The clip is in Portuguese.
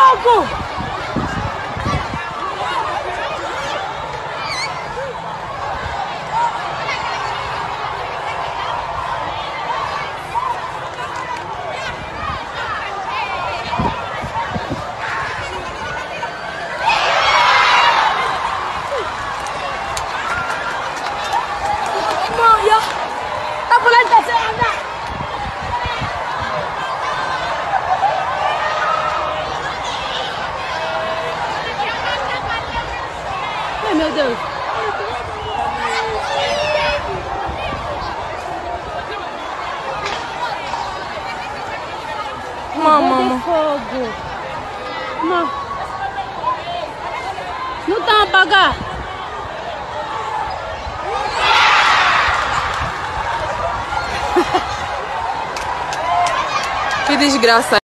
pouco! Meu Deus. Mamãe. fogo. Não. Não tá apagar. Que desgraça.